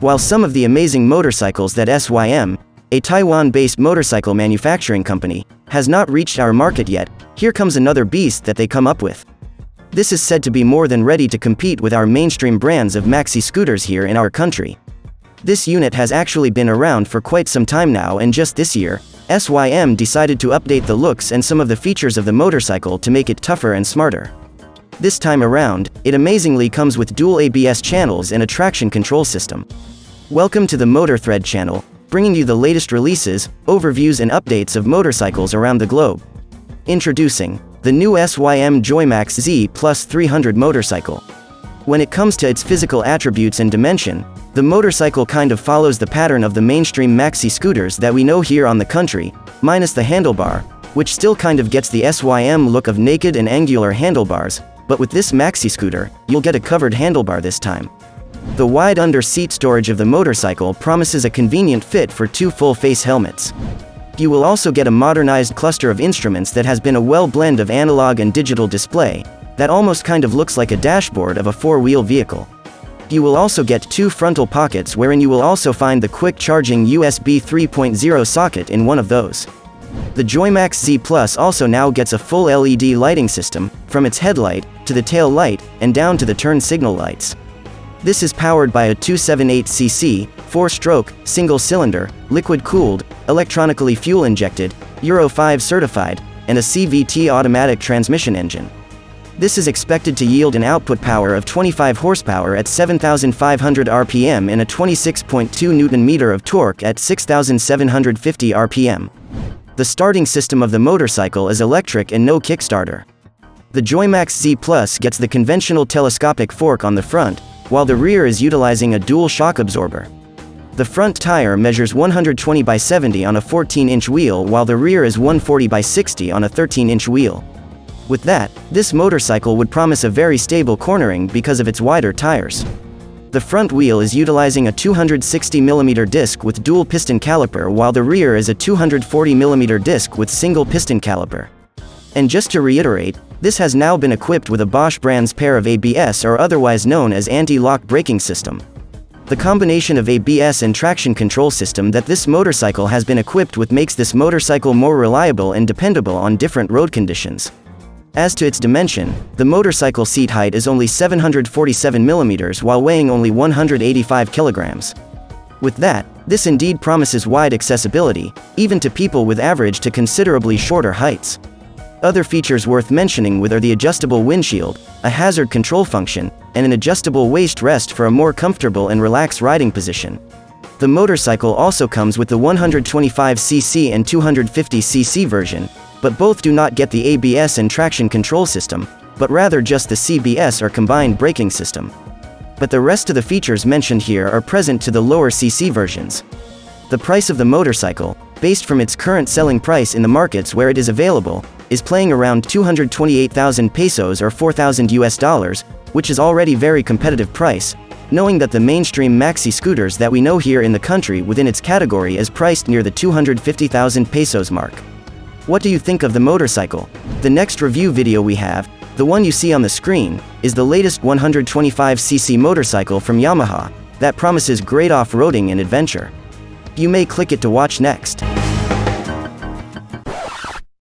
While some of the amazing motorcycles that SYM, a Taiwan-based motorcycle manufacturing company, has not reached our market yet, here comes another beast that they come up with. This is said to be more than ready to compete with our mainstream brands of maxi scooters here in our country. This unit has actually been around for quite some time now and just this year, SYM decided to update the looks and some of the features of the motorcycle to make it tougher and smarter. This time around, it amazingly comes with dual ABS channels and a traction control system. Welcome to the Motor Thread channel, bringing you the latest releases, overviews and updates of motorcycles around the globe. Introducing, the new SYM Joymax Z Plus 300 motorcycle. When it comes to its physical attributes and dimension, the motorcycle kind of follows the pattern of the mainstream maxi scooters that we know here on the country, minus the handlebar, which still kind of gets the SYM look of naked and angular handlebars, but with this maxi scooter, you'll get a covered handlebar this time. The wide under seat storage of the motorcycle promises a convenient fit for two full face helmets. You will also get a modernized cluster of instruments that has been a well blend of analog and digital display, that almost kind of looks like a dashboard of a four-wheel vehicle. You will also get two frontal pockets wherein you will also find the quick charging USB 3.0 socket in one of those. The Joymax Z Plus also now gets a full LED lighting system, from its headlight, to the tail light, and down to the turn signal lights. This is powered by a 278cc, 4-stroke, single-cylinder, liquid-cooled, electronically fuel-injected, Euro 5 certified, and a CVT automatic transmission engine. This is expected to yield an output power of 25 horsepower at 7,500 RPM and a 26.2 Newton-meter of torque at 6,750 RPM. The starting system of the motorcycle is electric and no kickstarter. The Joymax Z Plus gets the conventional telescopic fork on the front, while the rear is utilizing a dual shock absorber. The front tire measures 120 by 70 on a 14-inch wheel while the rear is 140 by 60 on a 13-inch wheel. With that, this motorcycle would promise a very stable cornering because of its wider tires. The front wheel is utilizing a 260mm disc with dual piston caliper while the rear is a 240mm disc with single piston caliper. And just to reiterate, this has now been equipped with a Bosch brand's pair of ABS or otherwise known as anti-lock braking system. The combination of ABS and traction control system that this motorcycle has been equipped with makes this motorcycle more reliable and dependable on different road conditions. As to its dimension, the motorcycle seat height is only 747 mm while weighing only 185 kilograms. With that, this indeed promises wide accessibility, even to people with average to considerably shorter heights. Other features worth mentioning with are the adjustable windshield, a hazard control function, and an adjustable waist rest for a more comfortable and relaxed riding position. The motorcycle also comes with the 125cc and 250cc version, but both do not get the ABS and traction control system, but rather just the CBS or combined braking system. But the rest of the features mentioned here are present to the lower CC versions. The price of the motorcycle, based from its current selling price in the markets where it is available, is playing around 228,000 pesos or 4,000 US dollars, which is already very competitive price, knowing that the mainstream maxi scooters that we know here in the country within its category is priced near the 250,000 pesos mark. What do you think of the motorcycle? The next review video we have, the one you see on the screen, is the latest 125cc motorcycle from Yamaha, that promises great off-roading and adventure. You may click it to watch next.